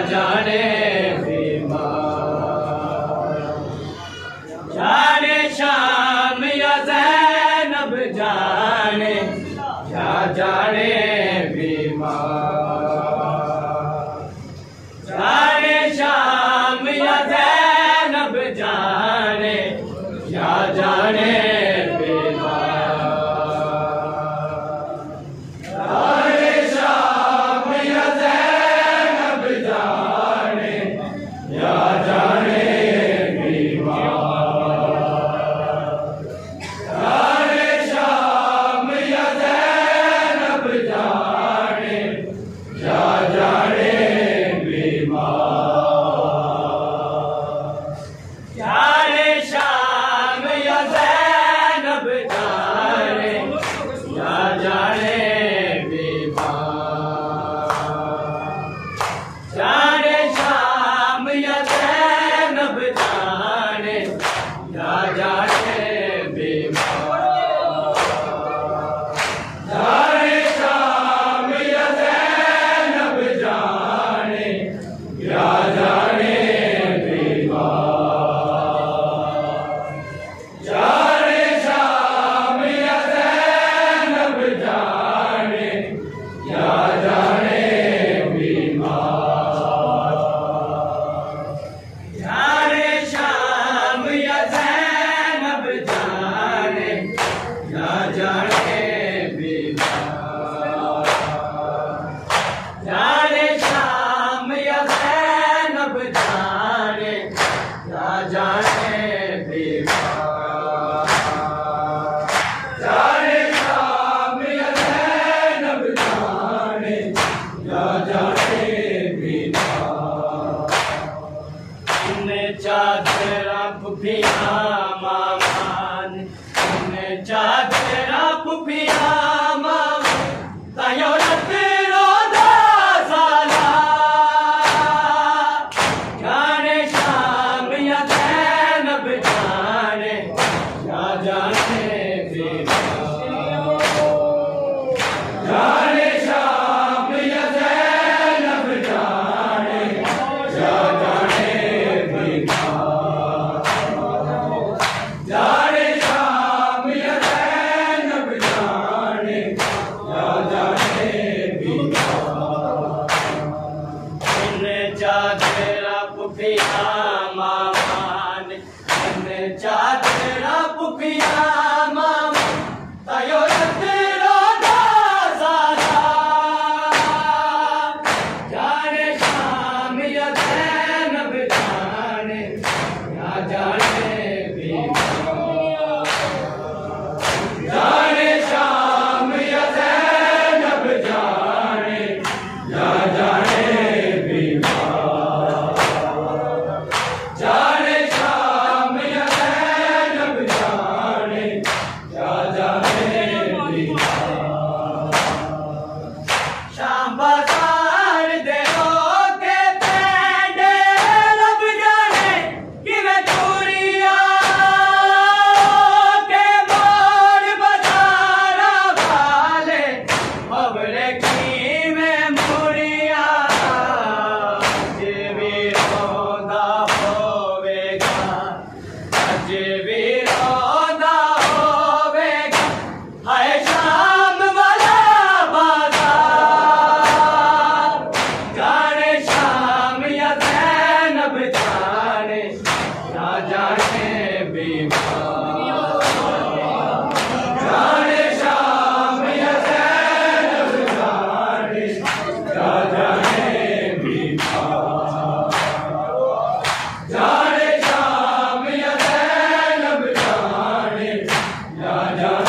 جانے Yeah.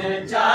Mountain top.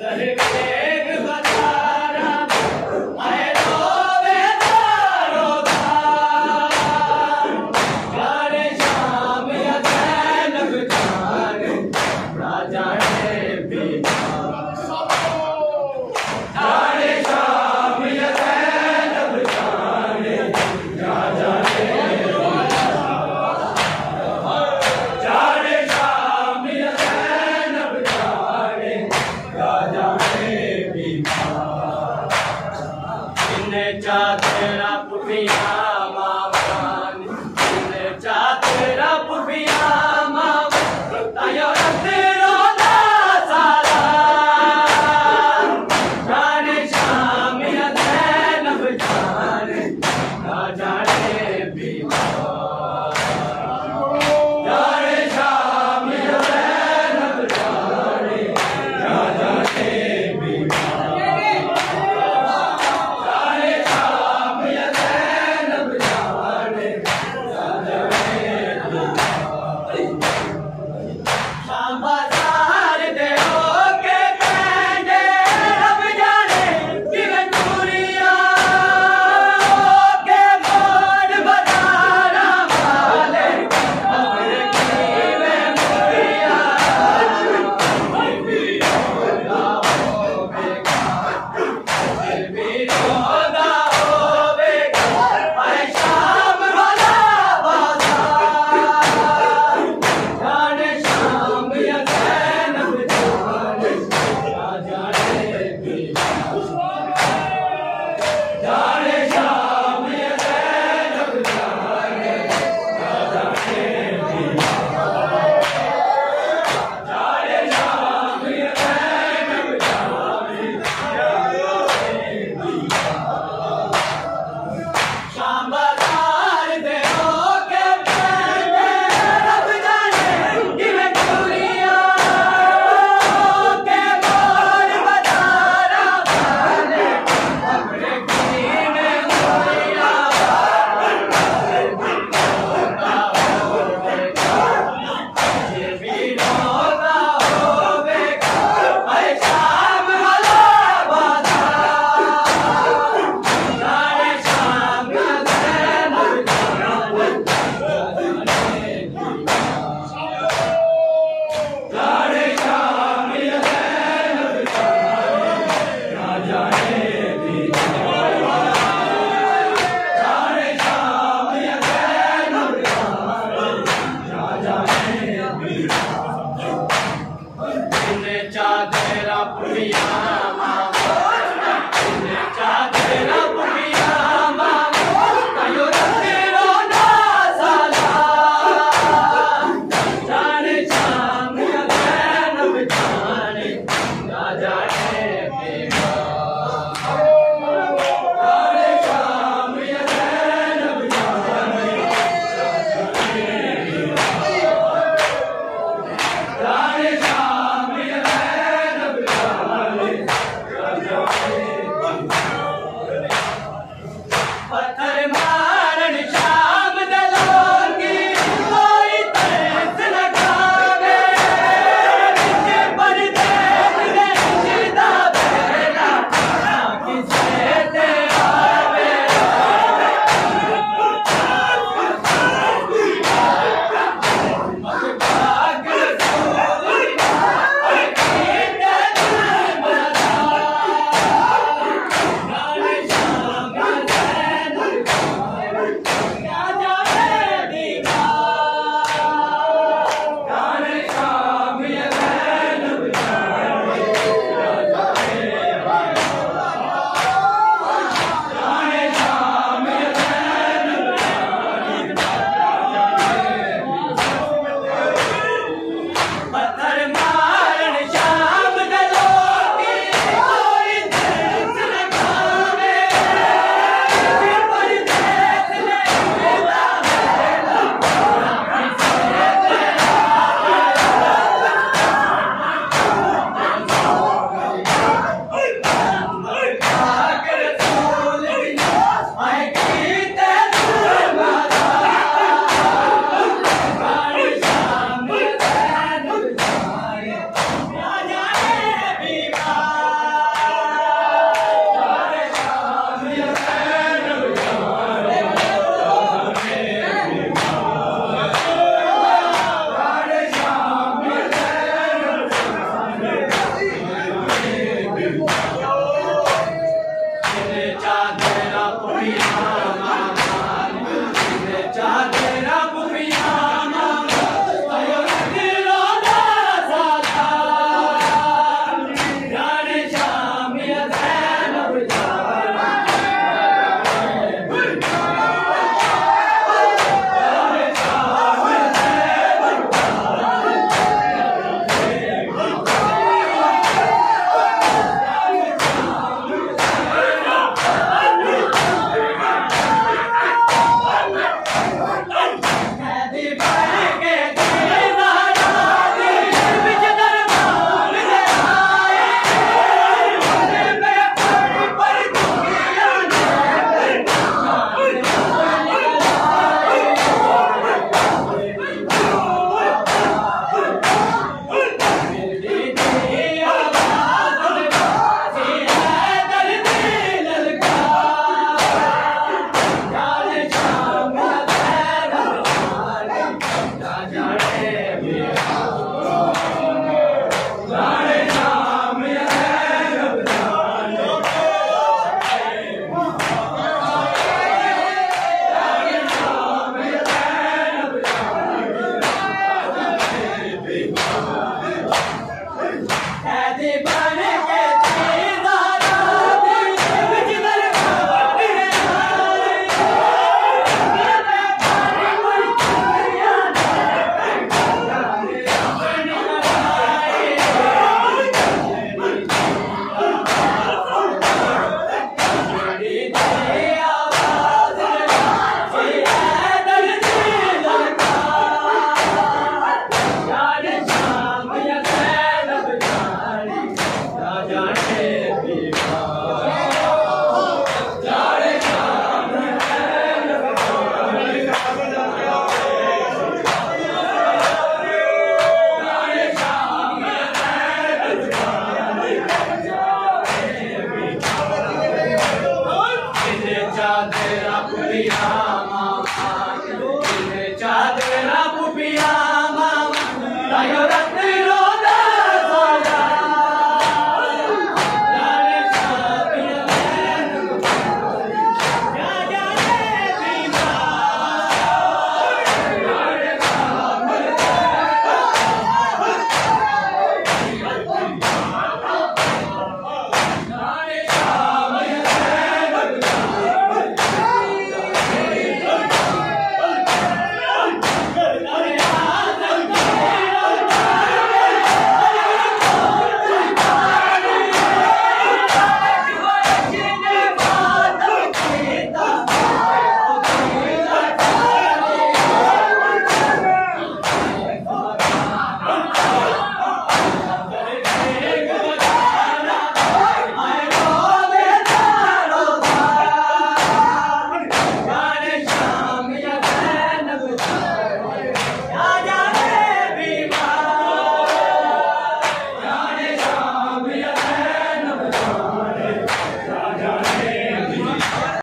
करे Thank you.